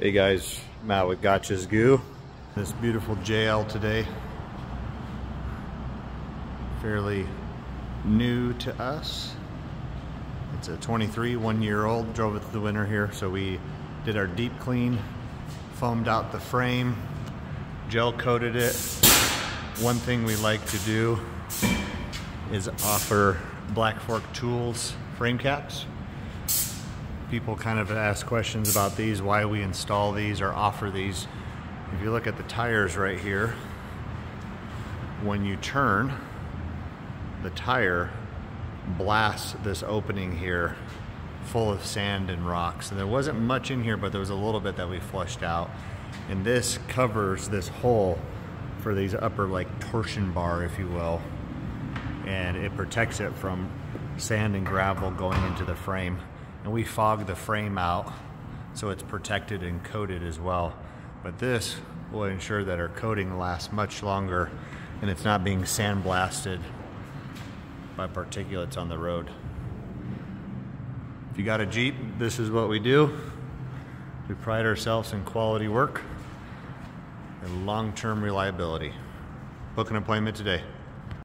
Hey guys, Matt with Gottsch's Goo. This beautiful JL today. Fairly new to us. It's a 23, one year old. Drove it through the winter here. So we did our deep clean, foamed out the frame, gel coated it. One thing we like to do is offer Black Fork Tools frame caps people kind of ask questions about these, why we install these or offer these. If you look at the tires right here, when you turn, the tire blasts this opening here full of sand and rocks. And there wasn't much in here, but there was a little bit that we flushed out. And this covers this hole for these upper like torsion bar, if you will. And it protects it from sand and gravel going into the frame and we fog the frame out so it's protected and coated as well. But this will ensure that our coating lasts much longer and it's not being sandblasted by particulates on the road. If you got a Jeep, this is what we do. We pride ourselves in quality work and long-term reliability. Book an appointment today.